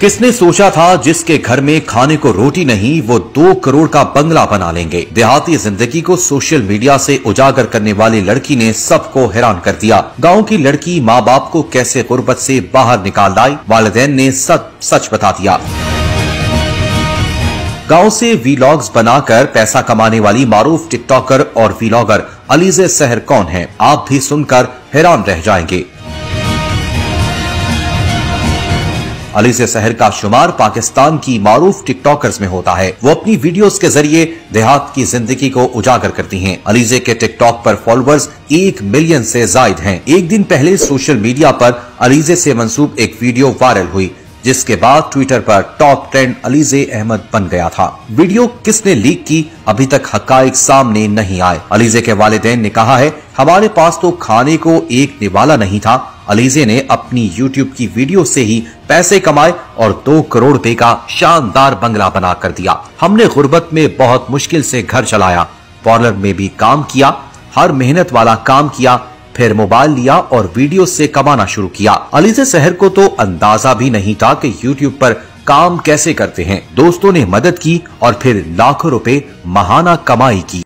किसने सोचा था जिसके घर में खाने को रोटी नहीं, वो दो करोड़ का बंगला बना लेंगे। देहाती ज़िंदगी को सोशल मीडिया से उजागर करने वाली लड़की ने सबको हैरान कर दिया। गाँव की लड़की माँ बाप को कैसे गुर्बत से बाहर निकाल लाई? वालदेन ने सच सच बता दिया। गाँव से वीलॉग्स बनाकर पैसा कमाने वाली मारूफ टिकटॉकर और वीलॉगर अलीजे सहर कौन है? आप भी सुनकर हैरान रह जाएँगे। अलीजे शहर का शुमार पाकिस्तान की मारूफ टिकटॉकर्स में होता है वो अपनी वीडियोस के ज़रिए देहात की ज़िंदगी को उजागर करती हैं। अलीजे के टिकटॉक पर फॉलोअर्स एक मिलियन से जायद हैं। एक दिन पहले सोशल मीडिया पर अलीजे से मंसूब एक वीडियो वायरल हुई जिसके बाद ट्विटर पर टॉप ट्रेंड अलीजे अहमद बन गया था। वीडियो किसने लीक की? अभी तक हकाइक सामने नहीं आए। अलीजे के वालिदैन ने कहा है, हमारे पास तो खाने को एक निवाला नहीं था। अलीजे ने अपनी यूट्यूब की वीडियो से ही पैसे कमाए और दो करोड़ रुपए का शानदार बंगला बना कर दिया। हमने गुर्बत में बहुत मुश्किल से घर चलाया, पार्लर में भी काम किया, हर मेहनत वाला काम किया फिर मोबाइल लिया और वीडियो से कमाना शुरू किया। अली अलीजे शहर को तो अंदाज़ा भी नहीं था कि यूट्यूब पर काम कैसे करते हैं। दोस्तों ने मदद की और फिर लाखों रुपए महाना कमाई की।